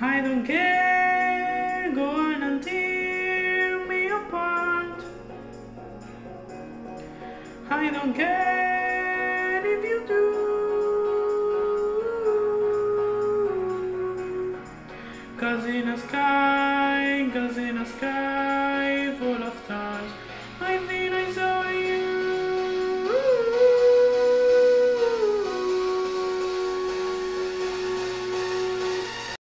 I don't care, go on and tear me apart. I don't care if you do. Cause in a sky, cause in a sky